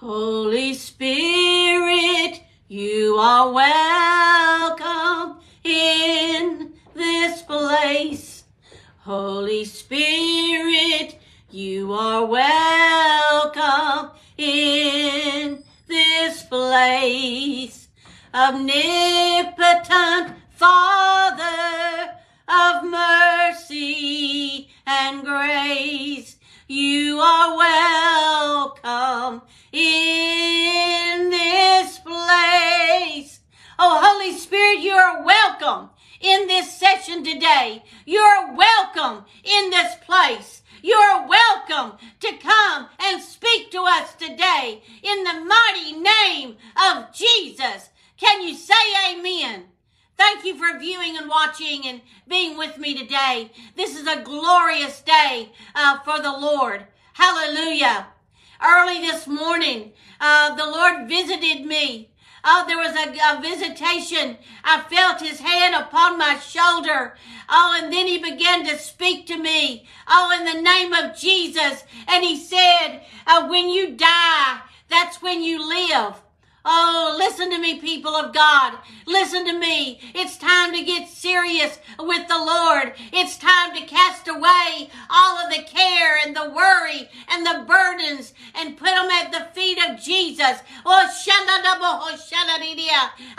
Holy Spirit, you are welcome in this place. Holy Spirit, you are welcome in this place. Omnipotent Father of mercy and grace, you are welcome in this place. Oh, Holy Spirit, you are welcome in this session today. You're welcome in this place. You're welcome to come and speak to us today in the mighty name of Jesus. Can you say amen? Thank you for viewing and watching and being with me today. This is a glorious day uh, for the Lord. Hallelujah. Early this morning, uh, the Lord visited me. Oh, there was a, a, visitation. I felt his hand upon my shoulder. Oh, and then he began to speak to me. Oh, in the name of Jesus. And he said, uh, when you die, that's when you live. Oh, listen to me, people of God. Listen to me. It's time to get serious with the Lord. It's time to cast away all of the care and the worry and the burdens and put them at the feet of Jesus. Oh,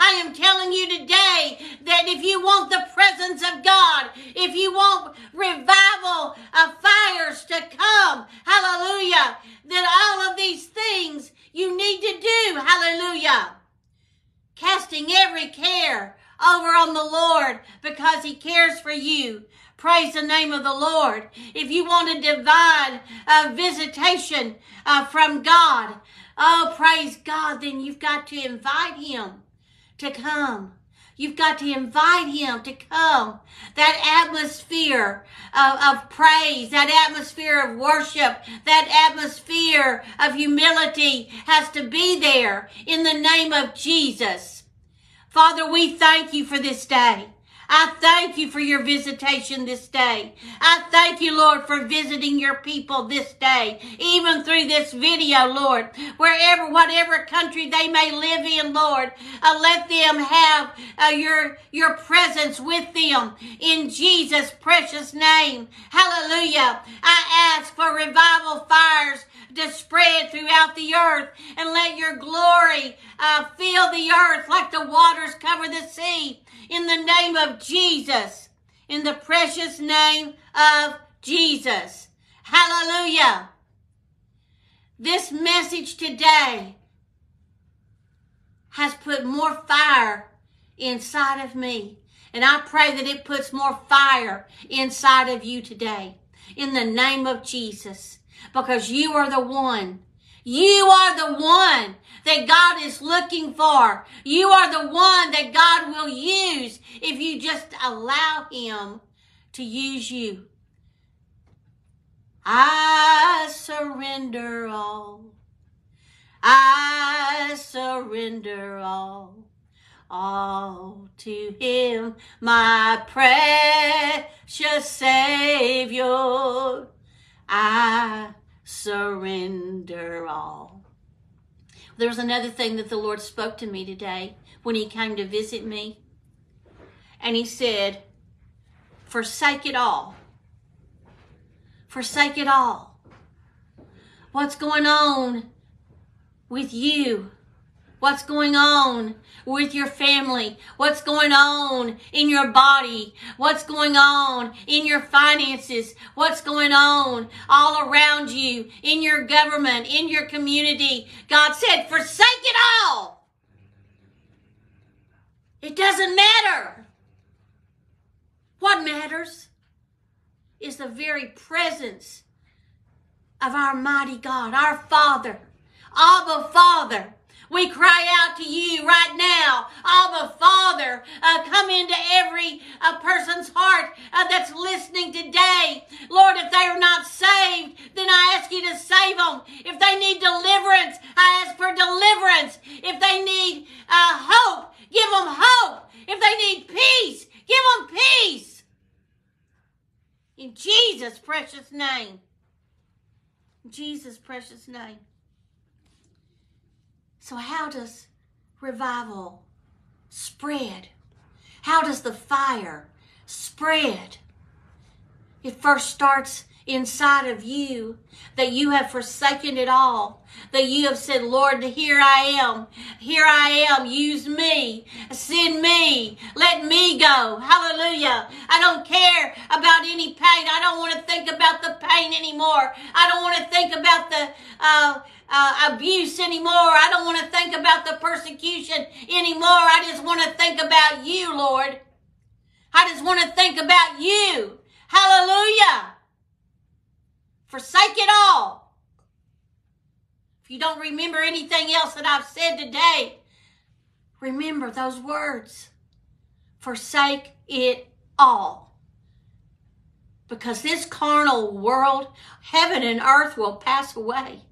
I am telling you today that if you want the presence of God, if you want revival of fires to come, hallelujah, that all of these things you need to do. Hallelujah. Casting every care over on the Lord because he cares for you. Praise the name of the Lord. If you want a divine uh, visitation uh, from God, oh, praise God, then you've got to invite him to come. You've got to invite him to come. That atmosphere of, of, praise, that atmosphere of worship, that atmosphere of humility has to be there in the name of Jesus. Father, we thank you for this day. I thank you for your visitation this day. I thank you, Lord, for visiting your people this day, even through this video, Lord. Wherever, whatever country they may live in, Lord, uh, let them have uh, your, your presence with them in Jesus' precious name. Hallelujah. I ask for revival fires to spread throughout the earth and let your glory uh, fill the earth like the waters cover the sea in the name of Jesus, in the precious name of Jesus. Hallelujah. This message today has put more fire inside of me. And I pray that it puts more fire inside of you today. In the name of Jesus. Because you are the one. You are the one that God is looking for. You are the one that God will use if you just allow Him to use you. I surrender all. I surrender all. All to Him, my precious Savior. I surrender all. There was another thing that the Lord spoke to me today when He came to visit me. And He said, Forsake it all. Forsake it all. What's going on with you? What's going on with your family? What's going on in your body? What's going on in your finances? What's going on all around you, in your government, in your community? God said, forsake it all. It doesn't matter. What matters is the very presence of our mighty God, our Father, Abba Father we cry out to you right now, Abba Father, uh, come into every uh, person's heart uh, that's listening today. Lord, if they are not saved, then I ask you to save them. If they need deliverance, I ask for deliverance. If they need uh, hope, give them hope. If they need peace, give them peace. In Jesus' precious name. In Jesus' precious name. So, how does revival spread? How does the fire spread? It first starts inside of you that you have forsaken it all, that you have said, Lord, here I am. Here I am. Use me. Send me. Let me go. Hallelujah. I don't care about any pain. I don't want to think about the pain anymore. I don't want to think about the uh, uh, abuse anymore. I don't want to think about the persecution anymore. I just want to think about you, Lord. I just want to think about you. Hallelujah. Forsake it all. If you don't remember anything else that I've said today, remember those words. Forsake it all. Because this carnal world, heaven and earth will pass away.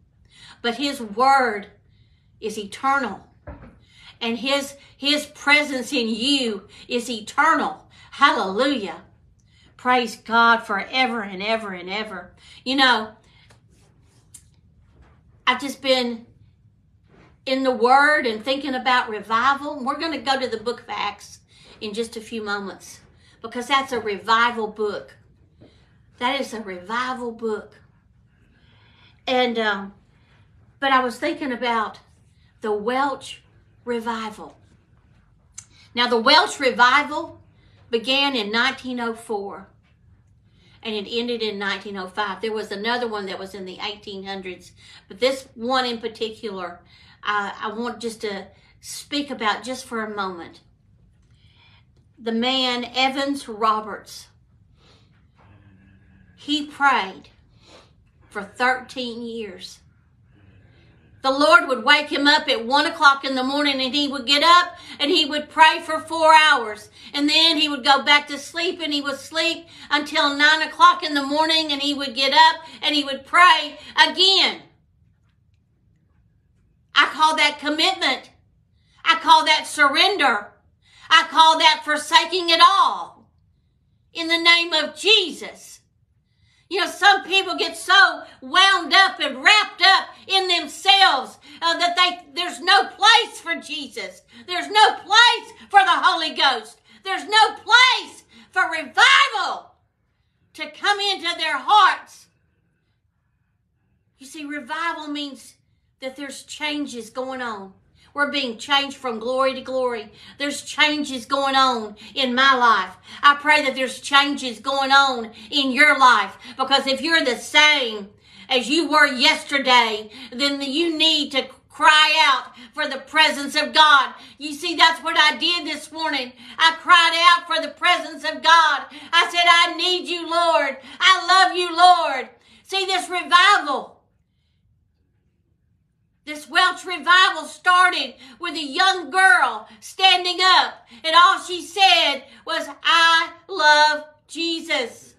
But his word is eternal. And his, his presence in you is eternal. Hallelujah. Praise God forever and ever and ever. You know, I've just been in the Word and thinking about revival. We're going to go to the book of Acts in just a few moments because that's a revival book. That is a revival book. And, um, but I was thinking about the Welsh revival. Now, the Welsh revival began in 1904 and it ended in 1905. There was another one that was in the 1800s, but this one in particular, I want just to speak about just for a moment. The man, Evans Roberts, he prayed for 13 years the Lord would wake him up at one o'clock in the morning and he would get up and he would pray for four hours. And then he would go back to sleep and he would sleep until nine o'clock in the morning and he would get up and he would pray again. I call that commitment. I call that surrender. I call that forsaking it all in the name of Jesus. You know, some people get so wound up and wrapped up in themselves uh, that they there's no place for Jesus. There's no place for the Holy Ghost. There's no place for revival to come into their hearts. You see, revival means that there's changes going on. We're being changed from glory to glory. There's changes going on in my life. I pray that there's changes going on in your life because if you're the same as you were yesterday, then you need to cry out for the presence of God. You see, that's what I did this morning. I cried out for the presence of God. I said, I need you, Lord. I love you, Lord. See, this revival this Welsh revival started with a young girl standing up, and all she said was, I love Jesus.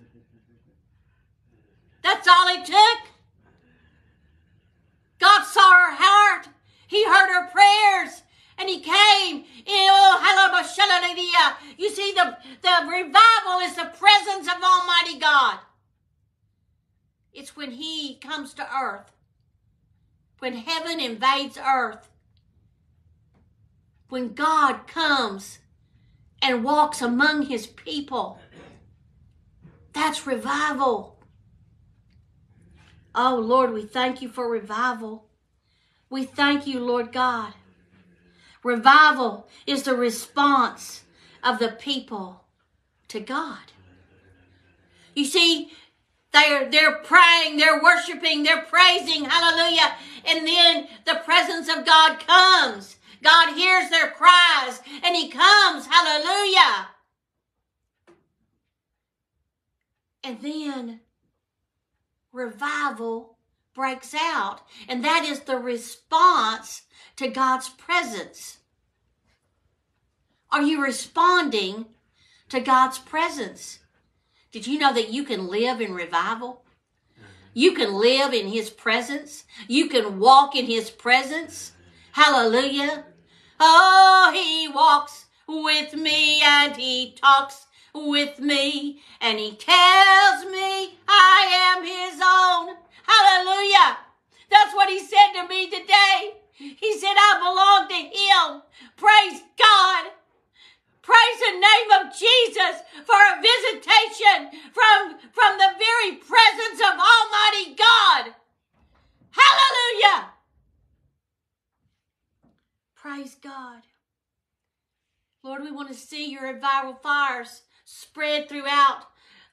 That's all it took. God saw her heart. He heard her prayers. And he came. You see, the, the revival is the presence of Almighty God. It's when he comes to earth when heaven invades earth, when God comes and walks among his people, that's revival. Oh, Lord, we thank you for revival. We thank you, Lord God. Revival is the response of the people to God. You see, they're, they're praying, they're worshiping, they're praising, hallelujah. And then the presence of God comes. God hears their cries and he comes, hallelujah. And then revival breaks out. And that is the response to God's presence. Are you responding to God's presence? Did you know that you can live in revival? You can live in His presence. You can walk in His presence. Hallelujah. Oh, He walks with me and He talks with me and He tells me I am His own. Hallelujah. That's what He said to me today. He said, I belong to him. Praise God. Praise the name of Jesus for a visitation from, from the very presence of Almighty God. Hallelujah. Praise God. Lord, we want to see your revival fires spread throughout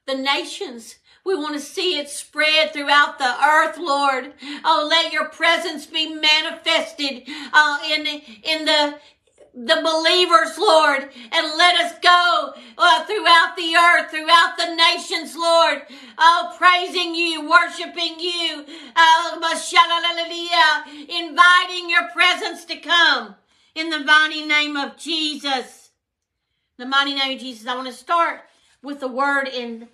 the nations. We want to see it spread throughout the earth, Lord. Oh, let your presence be manifested uh, in, in the the believers, Lord, and let us go uh, throughout the earth, throughout the nations, Lord, oh, praising you, worshiping you, uh, inviting your presence to come in the mighty name of Jesus. The mighty name of Jesus. I want to start with the word in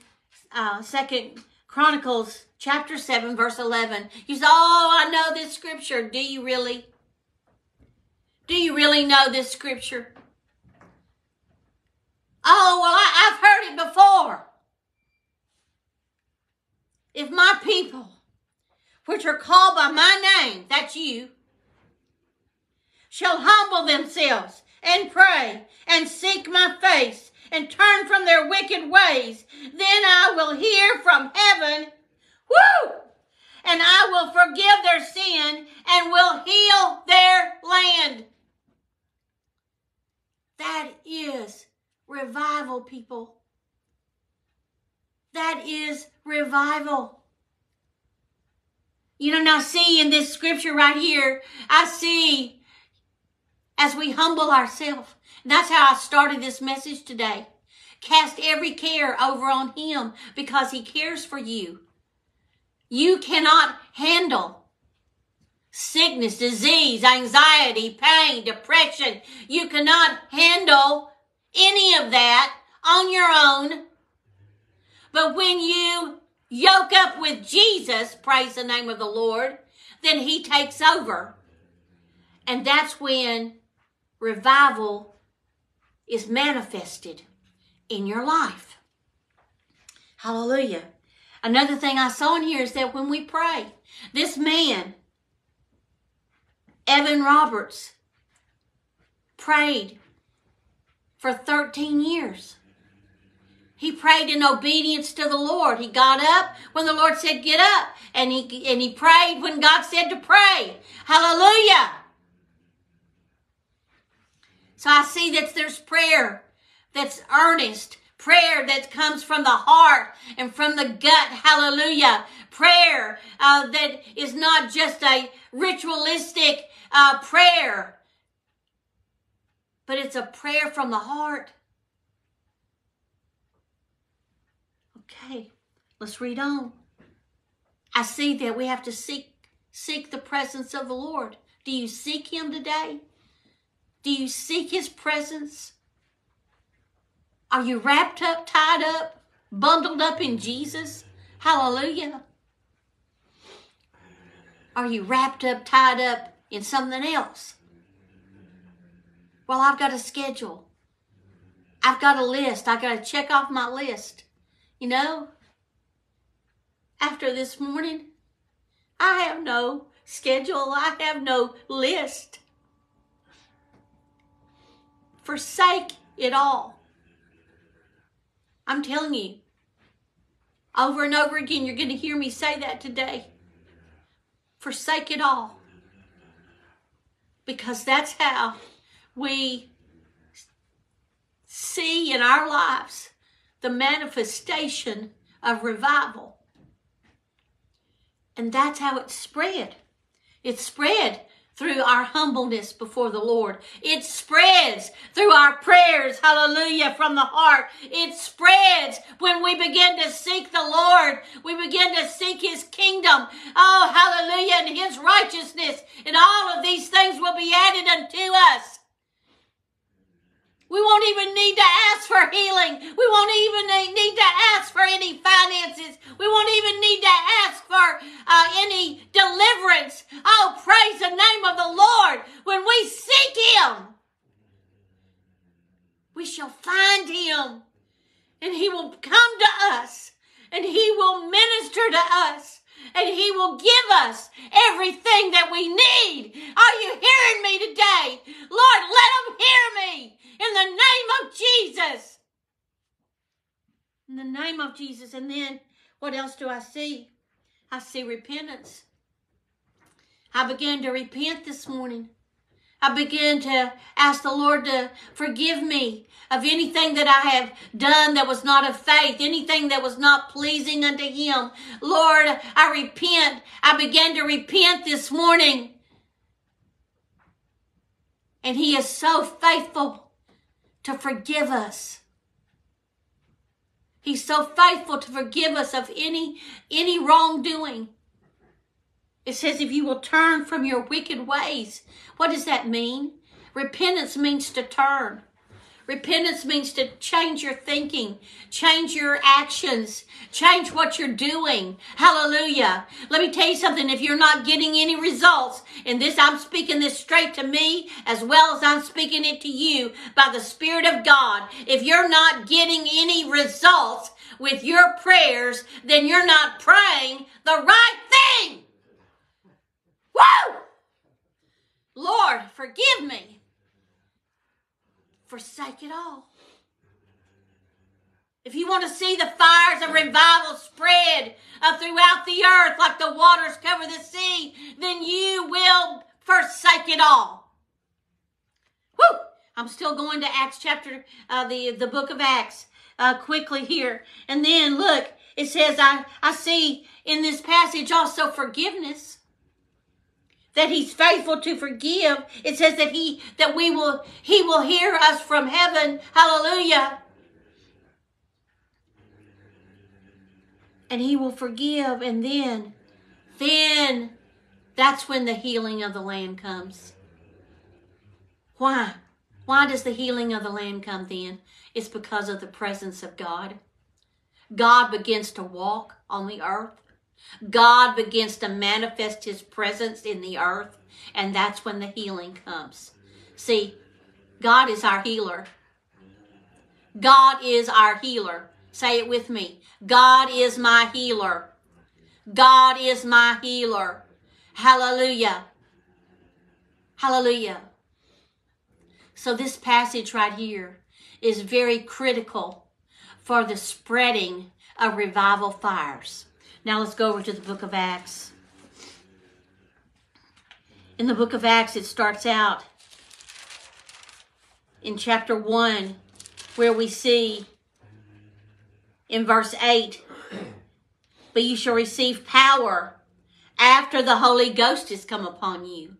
uh, Second Chronicles chapter 7, verse 11. You say, Oh, I know this scripture. Do you really? Do you really know this scripture? Oh, well, I, have heard it before. If my people, which are called by my name, that's you, shall humble themselves and pray and seek my face and turn from their wicked ways, then I will hear from heaven, whoo, and I will forgive their sin and will heal their land. That is revival, people. That is revival. You know, now see in this scripture right here, I see as we humble ourselves. That's how I started this message today. Cast every care over on Him because He cares for you. You cannot handle sickness, disease, anxiety, pain, depression. You cannot handle any of that on your own. But when you yoke up with Jesus, praise the name of the Lord, then He takes over. And that's when revival is manifested in your life. Hallelujah. Another thing I saw in here is that when we pray, this man, Evan Roberts, prayed for 13 years. He prayed in obedience to the Lord. He got up when the Lord said, get up. And he, and he prayed when God said to pray. Hallelujah. So I see that there's prayer that's earnest, prayer that comes from the heart and from the gut. Hallelujah. Prayer uh, that is not just a ritualistic uh, prayer, but it's a prayer from the heart. Okay, let's read on. I see that we have to seek seek the presence of the Lord. Do you seek him today? Do you seek his presence? Are you wrapped up, tied up, bundled up in Jesus? Hallelujah. Are you wrapped up, tied up in something else? Well, I've got a schedule. I've got a list. I've got to check off my list. You know, after this morning, I have no schedule. I have no list. Forsake it all. I'm telling you, over and over again, you're going to hear me say that today. Forsake it all. Because that's how we see in our lives the manifestation of revival. And that's how it spread. It spread through our humbleness before the Lord. It spreads through our prayers, hallelujah, from the heart. It spreads when we begin to seek the Lord. We begin to seek His kingdom. Oh, hallelujah, and His righteousness. And all of these things will be added unto us. We won't even need to ask for healing. We won't even need to ask for any finances. We won't even need to ask for uh, any deliverance. Oh, praise the name of the Lord. When we seek Him, we shall find Him and He will come to us and He will minister to us and He will give us everything that we need. Are you the name of Jesus. And then what else do I see? I see repentance. I began to repent this morning. I began to ask the Lord to forgive me of anything that I have done that was not of faith, anything that was not pleasing unto Him. Lord, I repent. I began to repent this morning. And He is so faithful to forgive us. He's so faithful to forgive us of any, any wrongdoing. It says, if you will turn from your wicked ways. What does that mean? Repentance means to turn. Repentance means to change your thinking, change your actions, change what you're doing. Hallelujah. Let me tell you something. If you're not getting any results, and this, I'm speaking this straight to me as well as I'm speaking it to you by the Spirit of God. If you're not getting any results with your prayers, then you're not praying the right thing. Woo! Lord, forgive me forsake it all. If you want to see the fires of revival spread uh, throughout the earth like the waters cover the sea, then you will forsake it all. Woo! I'm still going to Acts chapter, uh, the, the book of Acts, uh, quickly here. And then look, it says, I, I see in this passage also forgiveness that he's faithful to forgive. It says that he that we will he will hear us from heaven. Hallelujah. And he will forgive and then then that's when the healing of the land comes. Why? Why does the healing of the land come then? It's because of the presence of God. God begins to walk on the earth. God begins to manifest his presence in the earth, and that's when the healing comes. See, God is our healer. God is our healer. Say it with me. God is my healer. God is my healer. Hallelujah. Hallelujah. So, this passage right here is very critical for the spreading of revival fires. Now let's go over to the book of Acts. In the book of Acts, it starts out in chapter 1, where we see in verse 8, but you shall receive power after the Holy Ghost has come upon you.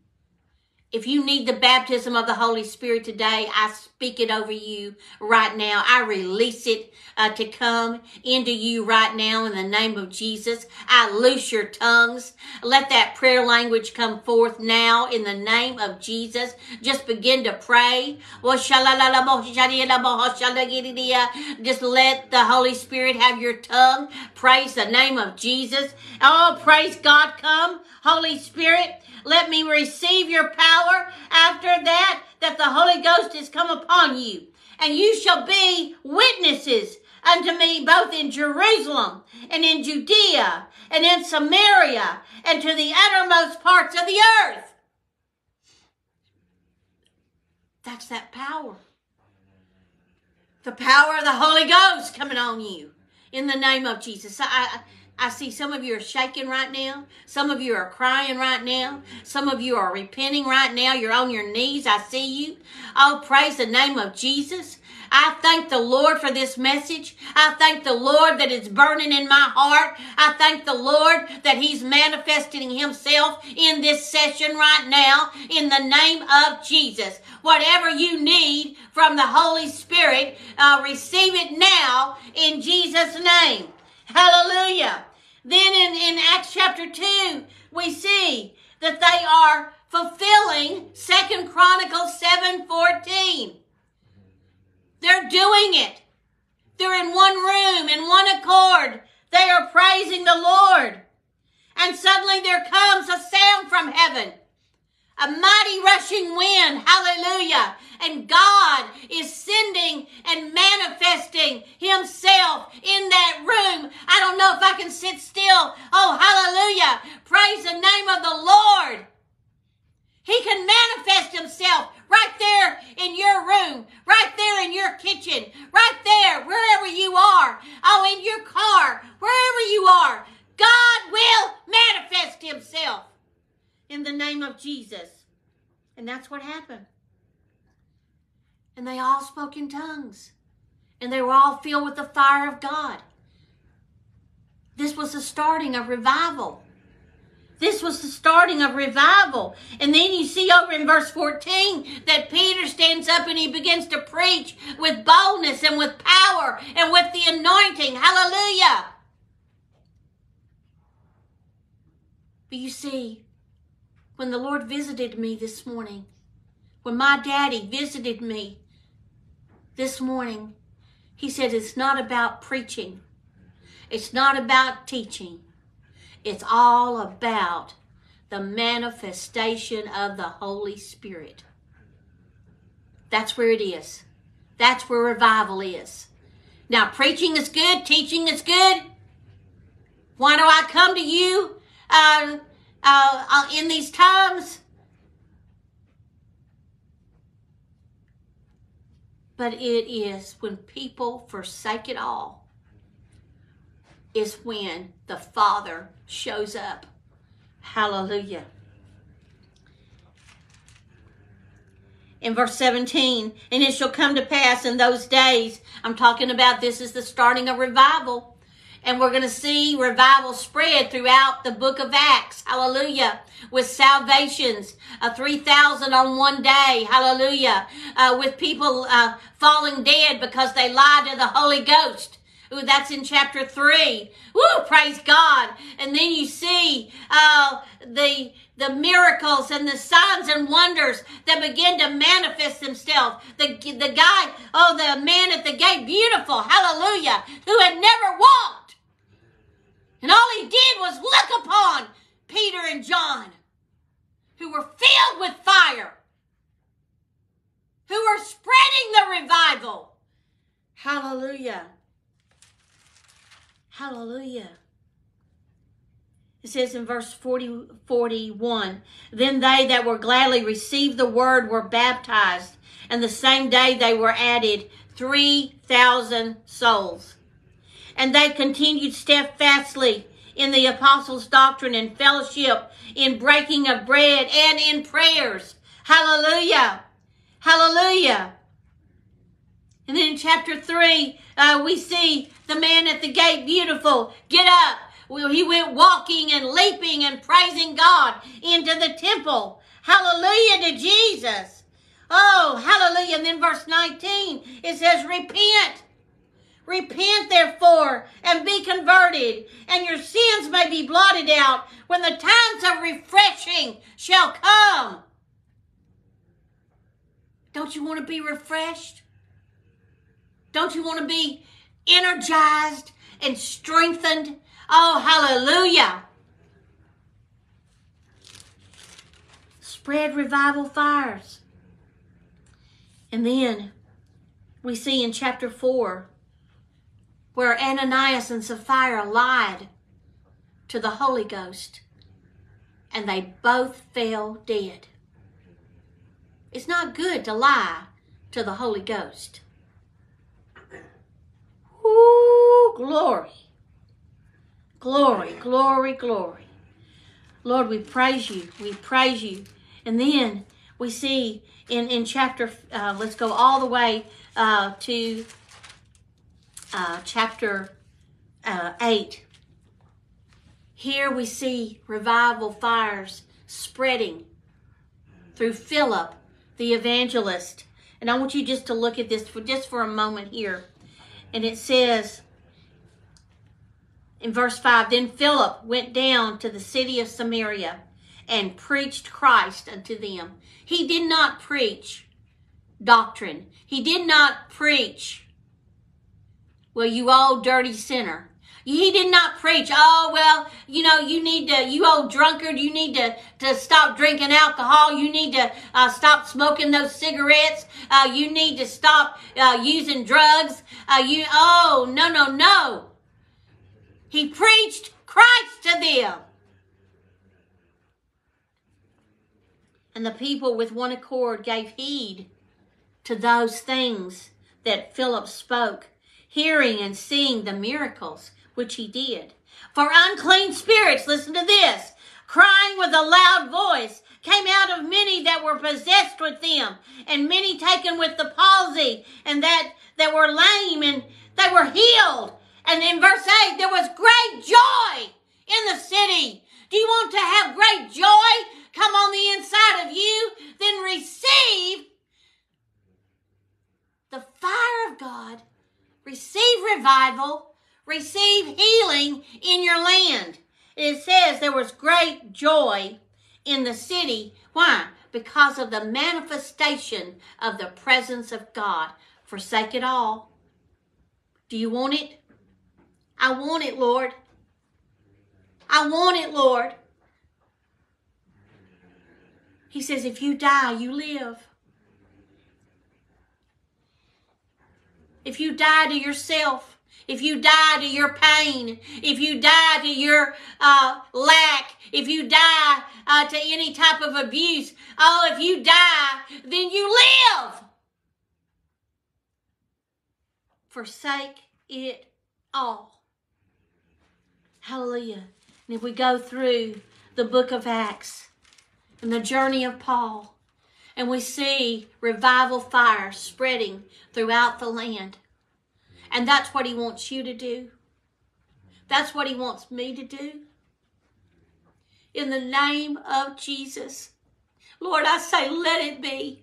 If you need the baptism of the Holy Spirit today, I speak it over you right now. I release it uh, to come into you right now in the name of Jesus. I loose your tongues. Let that prayer language come forth now in the name of Jesus. Just begin to pray. Just let the Holy Spirit have your tongue. Praise the name of Jesus. Oh, praise God. Come, Holy Spirit. Let me receive your power after that, that the Holy Ghost has come upon you. And you shall be witnesses unto me both in Jerusalem and in Judea and in Samaria and to the uttermost parts of the earth. That's that power. The power of the Holy Ghost coming on you in the name of Jesus. I, I see some of you are shaking right now. Some of you are crying right now. Some of you are repenting right now. You're on your knees. I see you. Oh, praise the name of Jesus. I thank the Lord for this message. I thank the Lord that it's burning in my heart. I thank the Lord that He's manifesting Himself in this session right now in the name of Jesus. Whatever you need from the Holy Spirit, uh, receive it now in Jesus' name. Hallelujah. Then in, in Acts chapter 2, we see that they are fulfilling Second Chronicles 7:14. They're doing it. They're in one room, in one accord. They are praising the Lord. And suddenly there comes a sound from heaven a mighty rushing wind. Hallelujah. And God is sending and manifesting himself in that room. I don't know if I can sit still. Oh, hallelujah. Praise the name of the Lord. He can manifest himself right there in your room, right there in your kitchen, right there, wherever you are. Oh, in your car, wherever you are. God will manifest himself in the name of Jesus. And that's what happened. And they all spoke in tongues. And they were all filled with the fire of God. This was the starting of revival. This was the starting of revival. And then you see over in verse 14 that Peter stands up and he begins to preach with boldness and with power and with the anointing. Hallelujah. But you see, when the Lord visited me this morning, when my daddy visited me this morning, he said, It's not about preaching, it's not about teaching, it's all about the manifestation of the Holy Spirit. That's where it is. That's where revival is. Now, preaching is good, teaching is good. Why do I come to you uh, uh, uh, in these times? But it is when people forsake it all is when the Father shows up. Hallelujah. In verse 17, and it shall come to pass in those days, I'm talking about this is the starting of revival. And we're going to see revival spread throughout the book of Acts. Hallelujah. With salvations, uh, 3,000 on one day. Hallelujah. Uh, with people uh, falling dead because they lied to the Holy Ghost. Ooh, that's in chapter three. Woo, praise God. And then you see uh, the the miracles and the signs and wonders that begin to manifest themselves. The, the guy, oh, the man at the gate, beautiful, hallelujah, who had never walked. And all he did was look upon Peter and John, who were filled with fire, who were spreading the revival. Hallelujah. Hallelujah. It says in verse 40, 41, Then they that were gladly received the word were baptized, and the same day they were added 3,000 souls. And they continued steadfastly in the apostles' doctrine and fellowship, in breaking of bread and in prayers. Hallelujah. Hallelujah. And then in chapter 3, uh, we see the man at the gate, beautiful, get up. Well, he went walking and leaping and praising God into the temple. Hallelujah to Jesus. Oh, hallelujah. And then verse 19, it says, repent. Repent therefore and be converted, and your sins may be blotted out when the times of refreshing shall come. Don't you want to be refreshed? Don't you want to be energized and strengthened? Oh, hallelujah. Spread revival fires. And then we see in chapter 4 where Ananias and Sapphira lied to the Holy Ghost and they both fell dead. It's not good to lie to the Holy Ghost. Ooh, glory. Glory, glory, glory. Lord, we praise you. We praise you. And then we see in, in chapter, uh, let's go all the way uh, to uh, chapter uh, 8. Here we see revival fires spreading through Philip, the evangelist. And I want you just to look at this for just for a moment here. And it says in verse 5 Then Philip went down to the city of Samaria and preached Christ unto them. He did not preach doctrine, he did not preach, well, you old dirty sinner. He did not preach, oh, well, you know, you need to, you old drunkard, you need to, to stop drinking alcohol. You need to uh, stop smoking those cigarettes. Uh, you need to stop uh, using drugs. Uh, you, oh, no, no, no. He preached Christ to them. And the people with one accord gave heed to those things that Philip spoke, hearing and seeing the miracles which he did. For unclean spirits, listen to this, crying with a loud voice, came out of many that were possessed with them, and many taken with the palsy, and that that were lame, and they were healed. And in verse 8, there was great joy in the city. Do you want to have great joy come on the inside of you? Then receive the fire of God, receive revival, receive healing in your land. It says there was great joy in the city. Why? Because of the manifestation of the presence of God. Forsake it all. Do you want it? I want it, Lord. I want it, Lord. He says, if you die, you live. If you die to yourself, if you die to your pain, if you die to your uh, lack, if you die uh, to any type of abuse, oh, if you die, then you live. Forsake it all. Hallelujah. And if we go through the book of Acts and the journey of Paul, and we see revival fire spreading throughout the land. And that's what he wants you to do. That's what he wants me to do. In the name of Jesus. Lord, I say, let it be.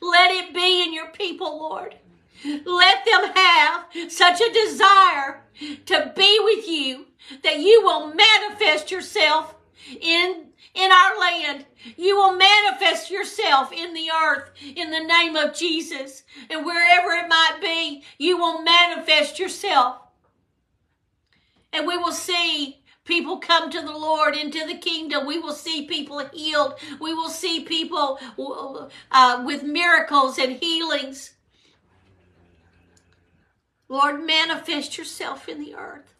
Let it be in your people, Lord. Let them have such a desire to be with you that you will manifest yourself in in our land. You will manifest yourself in the earth in the name of Jesus. And wherever it might be, you will manifest yourself. And we will see people come to the Lord into the kingdom. We will see people healed. We will see people uh, with miracles and healings. Lord, manifest yourself in the earth.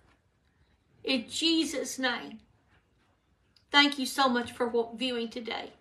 In Jesus' name. Thank you so much for viewing today.